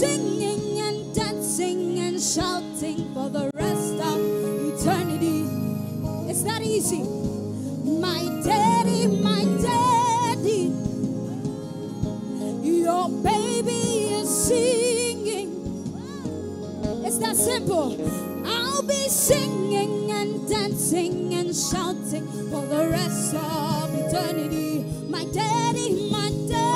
singing and dancing and shouting for the rest of eternity. It's that easy. My daddy, my daddy, your baby is singing. It's that simple. I'll be singing and dancing and shouting for the rest of eternity. My daddy, my daddy.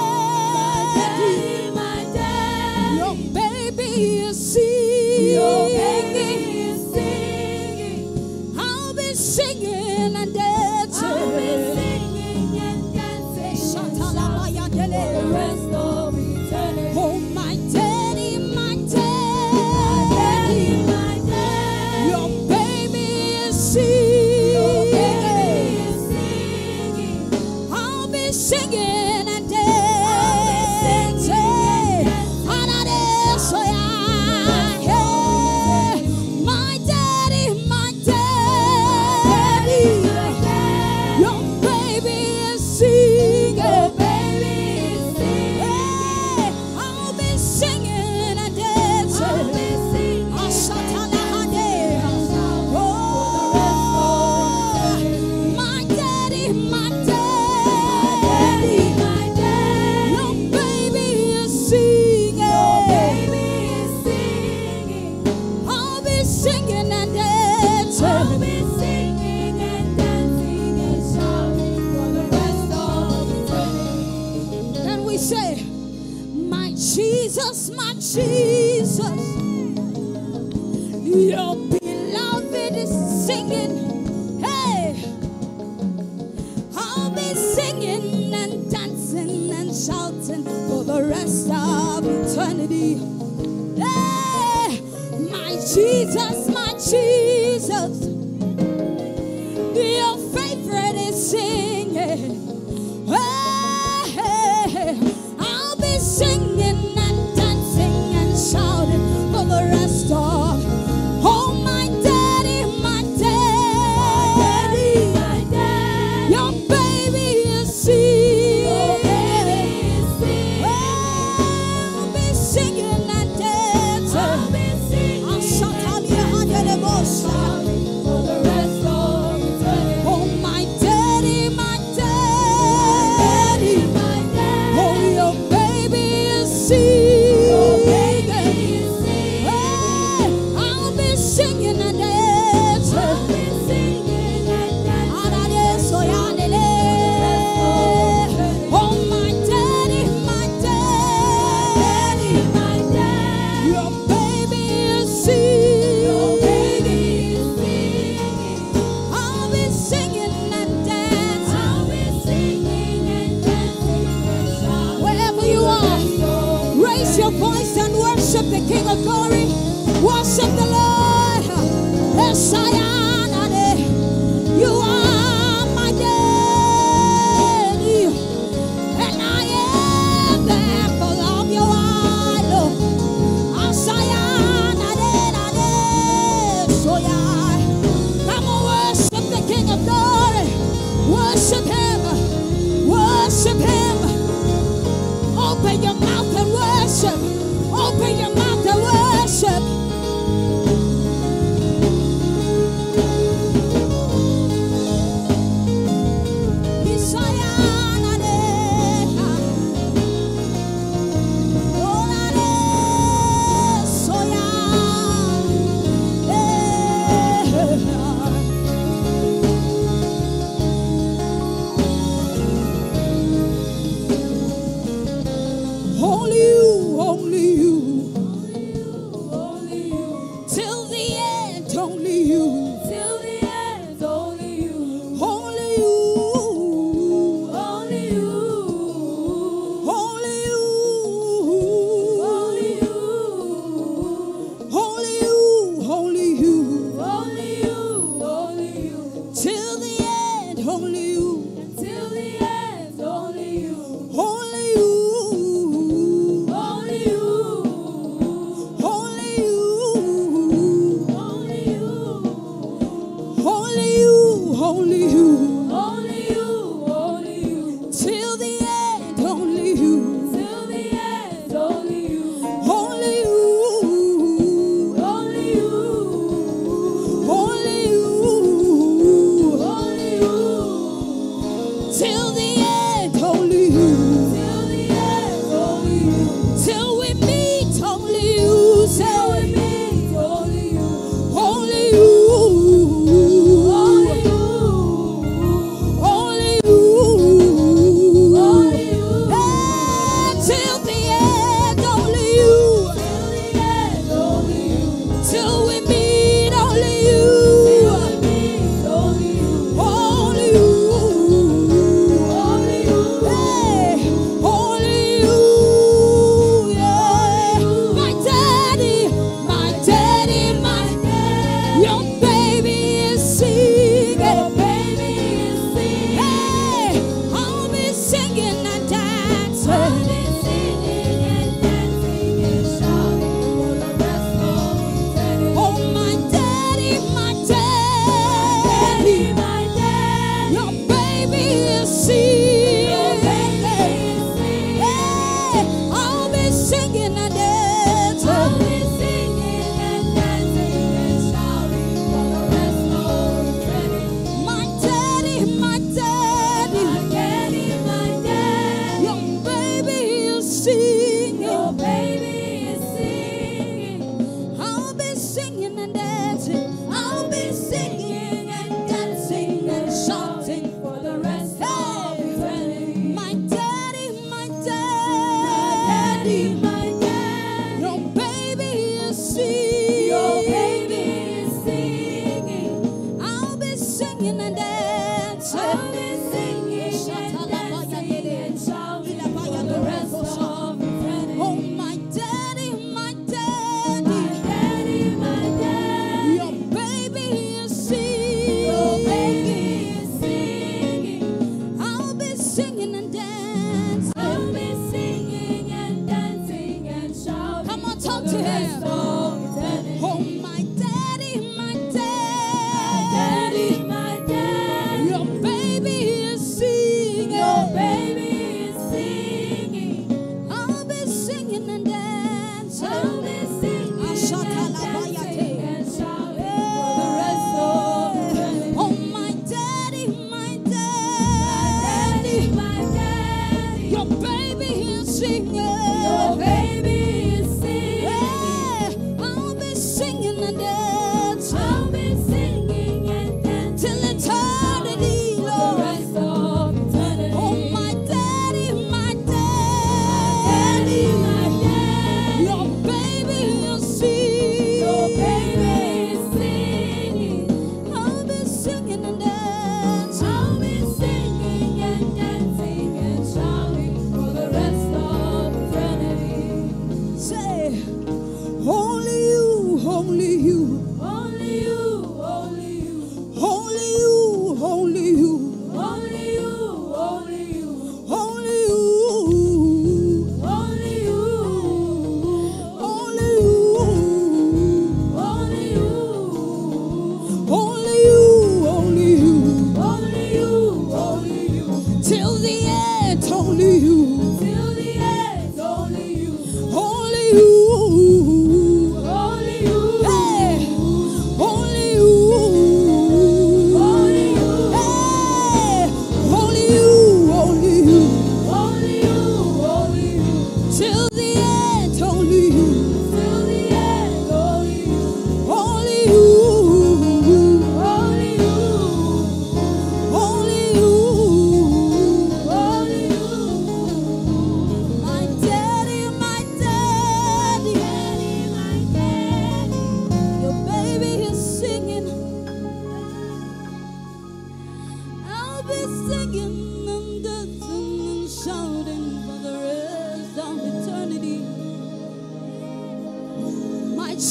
King of glory.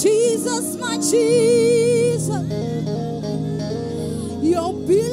Jesus, my Jesus, your beloved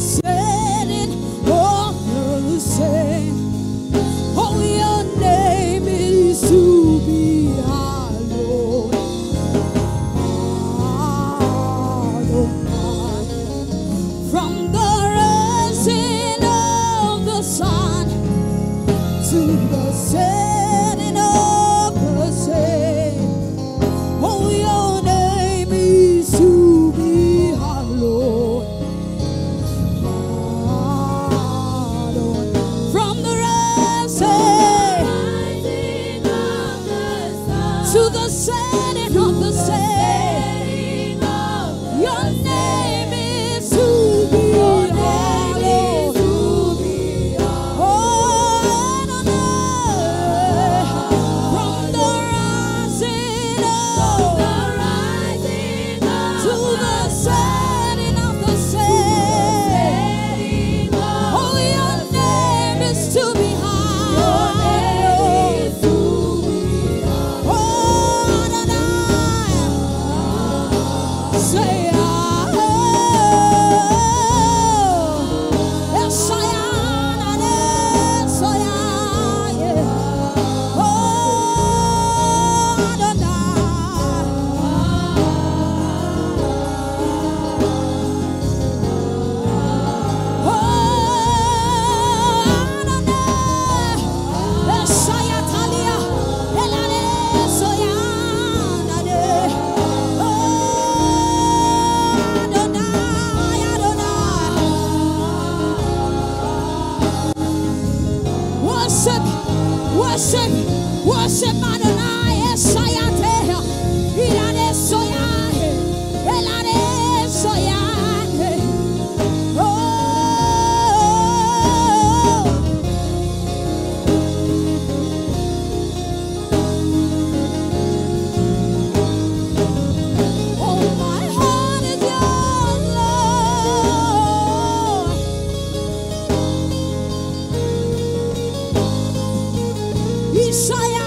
Yes. joia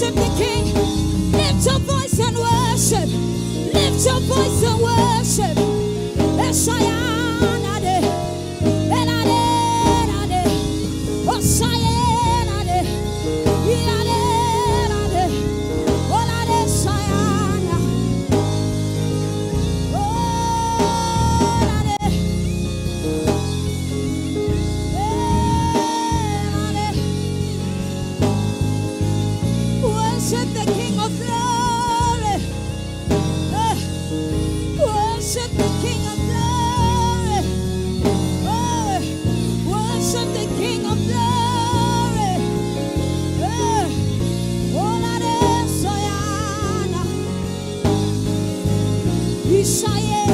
worship the King. Lift your voice and worship. Lift your voice and worship. Yes, I am. Shire.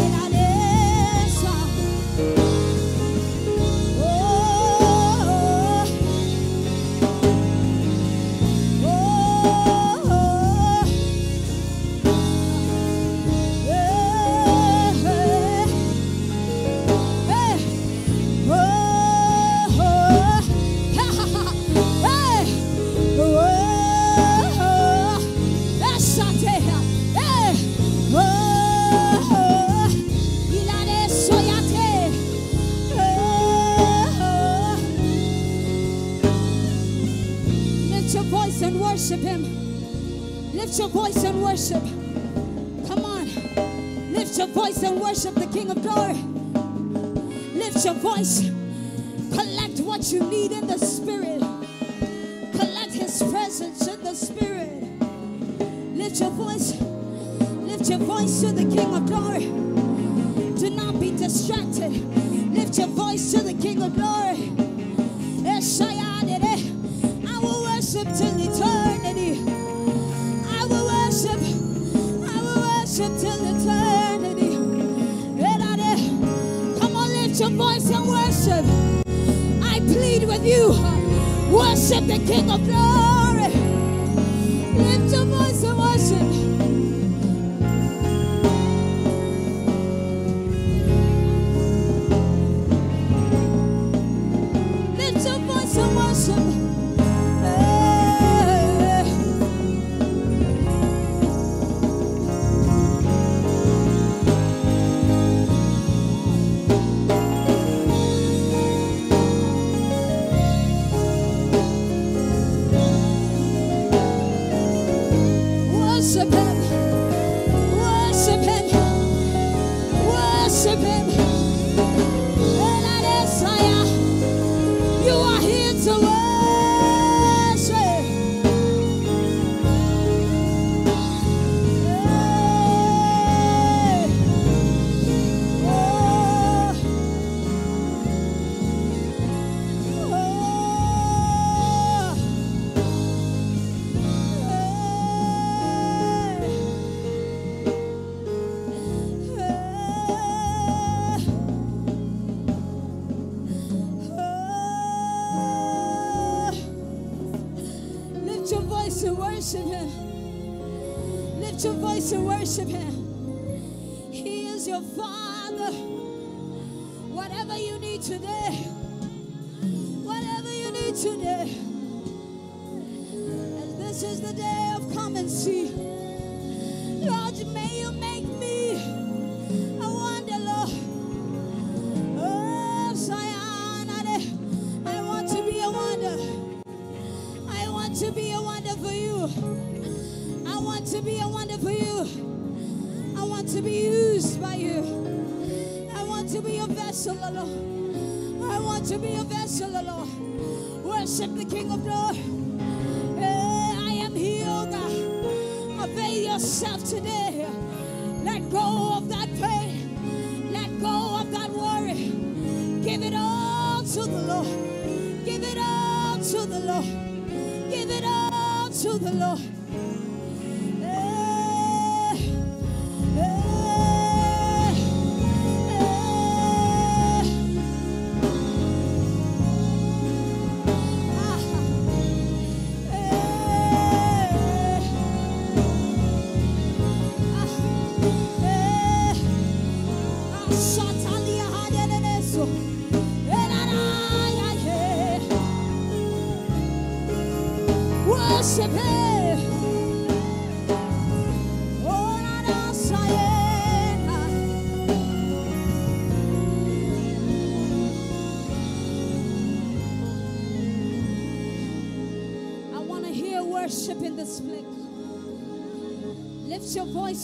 Lift your voice and worship the King of Glory. Lift your voice. Collect what you need in the Spirit. Collect His presence in the Spirit. Lift your voice. Lift your voice to the King of Glory. Do not be distracted. Lift your voice to the King of Glory. you. Worship the King of Glory. Worship him. Lift your voice and worship him. He is your father. Whatever you need today, whatever you need today. And this is the day of come and see. Lord, may you make me a wonder, Lord. Oh, Zion, I- I want to be a wonder. I want to be a wonder for you. I want to be a wonder for you. I want to be used by you. I want to be a vessel, Lord. I want to be a vessel, Lord. Worship the King of Glory. Hey, I am here, God. Obey yourself today. Lord.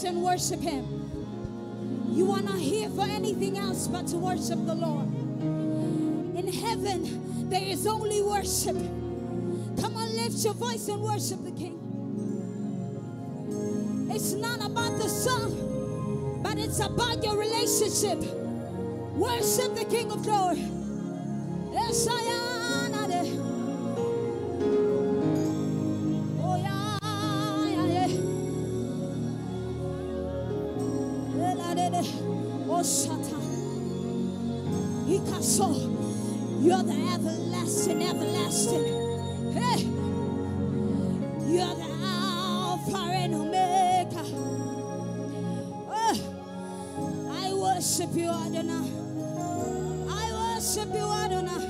And worship Him. You are not here for anything else but to worship the Lord. In heaven, there is only worship. Come on, lift your voice and worship the King. It's not about the song, but it's about your relationship. Worship the King of Glory. Yes, I am. Everlasting. Hey. You're the Alpha and Omega. Oh, I worship you, Adonai. I worship you, Adonai.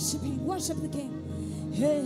Worship the King. Hey,